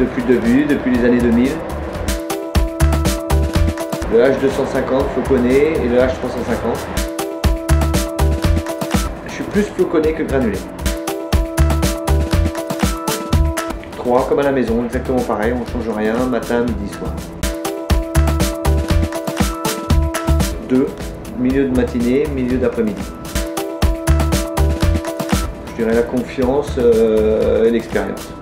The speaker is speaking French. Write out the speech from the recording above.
depuis le début, depuis les années 2000. Le H250 floconnais et le H350. Je suis plus floconnais que granulé. 3 comme à la maison, exactement pareil, on ne change rien, matin, midi, soir. 2, milieu de matinée, milieu d'après-midi. Je dirais la confiance euh, et l'expérience.